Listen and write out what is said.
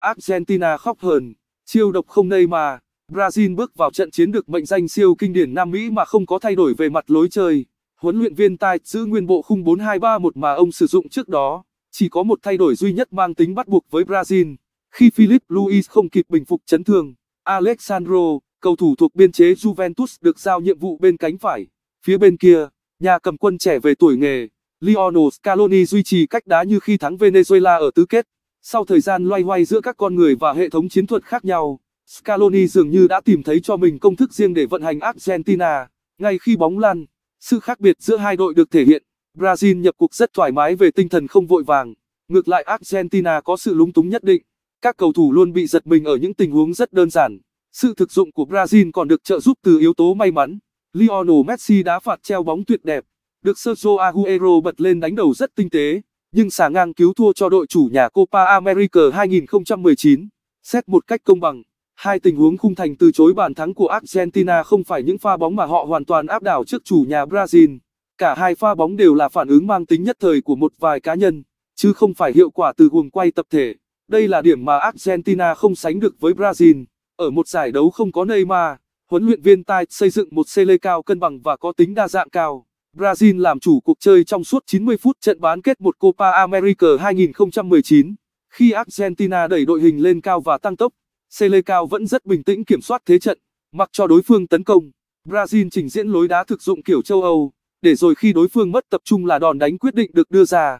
Argentina khóc hờn, chiêu độc không Neymar, Brazil bước vào trận chiến được mệnh danh siêu kinh điển Nam Mỹ mà không có thay đổi về mặt lối chơi. Huấn luyện viên Tai giữ nguyên bộ khung 4-2-3-1 mà ông sử dụng trước đó, chỉ có một thay đổi duy nhất mang tính bắt buộc với Brazil. Khi Philip Luis không kịp bình phục chấn thương, Alexandro, cầu thủ thuộc biên chế Juventus được giao nhiệm vụ bên cánh phải. Phía bên kia, nhà cầm quân trẻ về tuổi nghề, Lionel Scaloni duy trì cách đá như khi thắng Venezuela ở tứ kết. Sau thời gian loay hoay giữa các con người và hệ thống chiến thuật khác nhau, Scaloni dường như đã tìm thấy cho mình công thức riêng để vận hành Argentina. Ngay khi bóng lăn, sự khác biệt giữa hai đội được thể hiện. Brazil nhập cuộc rất thoải mái về tinh thần không vội vàng. Ngược lại Argentina có sự lúng túng nhất định. Các cầu thủ luôn bị giật mình ở những tình huống rất đơn giản. Sự thực dụng của Brazil còn được trợ giúp từ yếu tố may mắn. Lionel Messi đá phạt treo bóng tuyệt đẹp, được Sergio Aguero bật lên đánh đầu rất tinh tế, nhưng xả ngang cứu thua cho đội chủ nhà Copa America 2019. Xét một cách công bằng, hai tình huống khung thành từ chối bàn thắng của Argentina không phải những pha bóng mà họ hoàn toàn áp đảo trước chủ nhà Brazil. Cả hai pha bóng đều là phản ứng mang tính nhất thời của một vài cá nhân, chứ không phải hiệu quả từ guồng quay tập thể. Đây là điểm mà Argentina không sánh được với Brazil. Ở một giải đấu không có Neymar, huấn luyện viên Tai xây dựng một Sele cao cân bằng và có tính đa dạng cao. Brazil làm chủ cuộc chơi trong suốt 90 phút trận bán kết một Copa America 2019. Khi Argentina đẩy đội hình lên cao và tăng tốc, Selecao vẫn rất bình tĩnh kiểm soát thế trận, mặc cho đối phương tấn công. Brazil trình diễn lối đá thực dụng kiểu châu Âu, để rồi khi đối phương mất tập trung là đòn đánh quyết định được đưa ra.